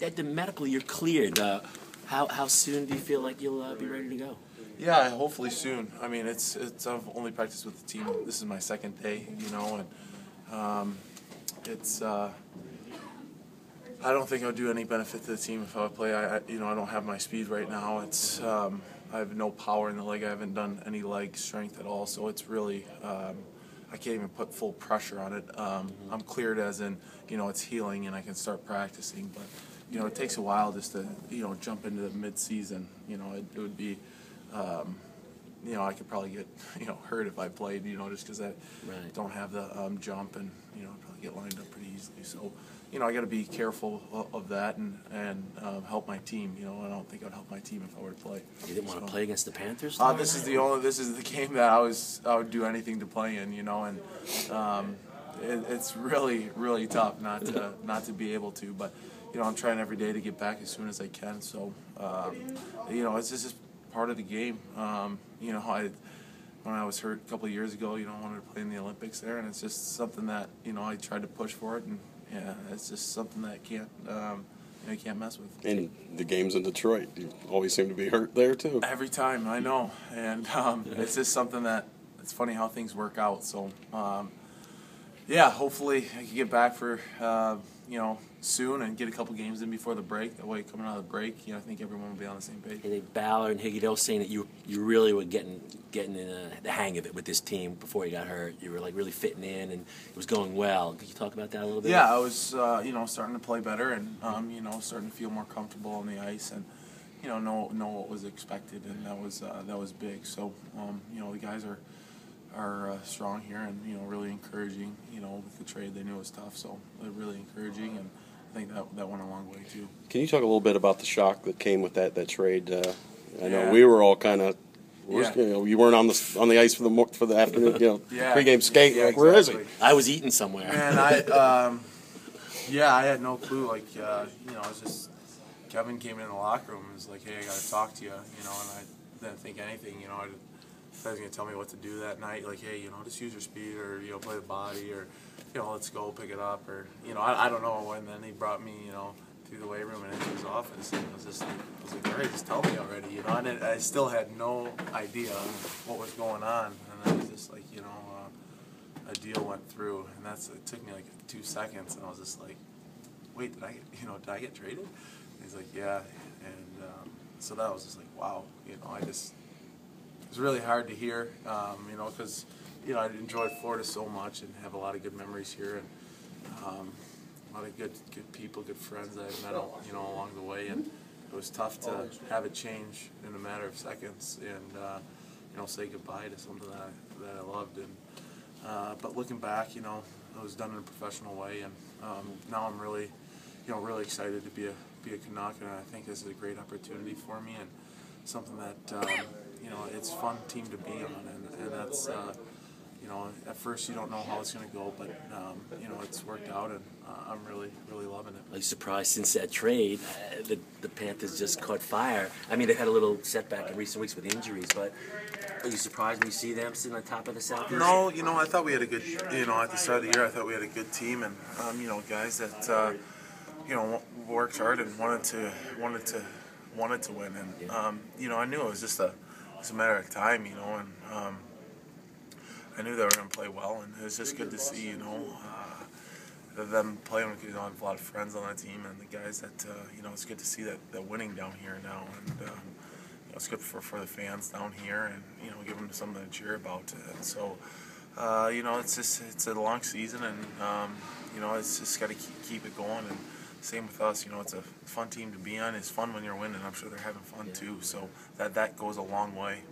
at the medical, you're cleared. Uh, how how soon do you feel like you'll uh, be ready to go? Yeah, hopefully soon. I mean, it's it's I've only practiced with the team. This is my second day, you know, and um, it's. Uh, I don't think I'll do any benefit to the team if I play. I, I you know I don't have my speed right now. It's um, I have no power in the leg. I haven't done any leg strength at all, so it's really um, I can't even put full pressure on it. Um, I'm cleared as in you know it's healing and I can start practicing, but you know it takes a while just to you know jump into the mid-season. You know it, it would be. Um, you know, I could probably get you know hurt if I played, you know, just because I Right. don't have the um, jump and you know probably get lined up pretty easily. So, you know, I got to be careful of, that and and um, help my team. You know, I don't think I'd help my team if I were to play. You didn't want to play against the Panthers. uh, this is the only. This is the game that I was. I would do anything to play in. You know, and um, it, it's really, really tough not to not to be able to. But you know, I'm trying every day to get back as soon as I can. So um, you know, it's just part of the game. Um, you know, I when I was hurt a couple of years ago, you know, I wanted to play in the Olympics there, and it's just something that you know I tried to push for it, and yeah, it's just something that can't. Um, you, know, you can't mess with. And the games in Detroit, you always seem to be hurt there too. Every time, I know, and um, it's just something that it's funny how things work out. So, um, yeah, hopefully I can get back for uh, you know soon and get a couple games in before the break. That way, coming out of the break, you know, I think everyone will be on the same page. I think Ballard and Higgy Hill saying that you you really were getting getting in uh the hang of it with this team before you got hurt. You were like really fitting in and it was going well. Could you talk about that a little bit? Yeah, I was uh, you know starting to play better and um, you know starting to feel more comfortable on the ice and you know know know what was expected and that was uh, that was big. So um, you know the guys are are uh, strong here and you know really encouraging. You know with the trade they knew it was tough, so they're really encouraging and I think that that went a long way too. Can you talk a little bit about the shock that came with that that trade? Uh, I know Yeah. we were all kind of. Yeah. You know, you weren't on the on the ice for the mo- for the afternoon, you know, Yeah. pregame skate. Yeah, like, where is exactly. I was eating somewhere. And I, um, yeah, I had no clue. Like, uh, you know, I was just Kevin came in the locker room and was like, "Hey, I got to talk to you," you know, and I didn't think anything. You know, I, I was gonna tell me what to do that night. Like, hey, you know, just use your speed, or you know, play the body, or you know, let's go pick it up, or you know, I, I don't know. And then he brought me, you know, through the weight room and into his office, and I was just I was like, all right, just tell me already, you know. And it, I still had no idea what was going on, and I was just like, you know. Uh, a deal went through, and that's it took me like two seconds, and I was just like, "Wait, did I get you know did I get traded?" And he's like, "Yeah," and um, so that was just like, "Wow," you know, I just was really hard to hear, um, you know, because you know I enjoyed Florida so much and have a lot of good memories here, and um, a lot of good good people, good friends that I've met, you know, along the way, and it was tough to have it change in a matter of seconds, and uh, you know, say goodbye to something that I, that I loved, and uh, but looking back, you know, it was done in a professional way, and um, now I'm really, you know, really excited to be a be a Canuck, and I think this is a great opportunity for me, and something that um, you know, it's fun team to be on, and, and that's. Uh, you know, at first you don't know how it's going to go, but um, you know it's worked out, and uh, I'm really, really loving it. Are you surprised since that trade, uh, the, the Panthers just caught fire? I mean, they've had a little setback in recent weeks with injuries, but are you surprised when you see them sitting on top of the Southeast? No, you know, I thought we had a good, you know, at the start of the year, I thought we had a good team, and um, you know, guys that, uh, you know, worked hard and wanted to, wanted to, wanted to win, and um, you know, I knew it was just a, it's a matter of time, you know, and um, I knew they were going to play well, and it was just good to see, you know. Uh, them playing with you know, I have a lot of friends on that team and the guys that uh, you know it's good to see that they're winning down here now and um, you know, it's good for, for the fans down here and you know give them something to cheer about and so uh, you know it's just it's a long season and um, you know it's just got to keep, keep it going and same with us you know it's a fun team to be on. It's fun when you're winning. I'm sure they're having fun too. So that that goes a long way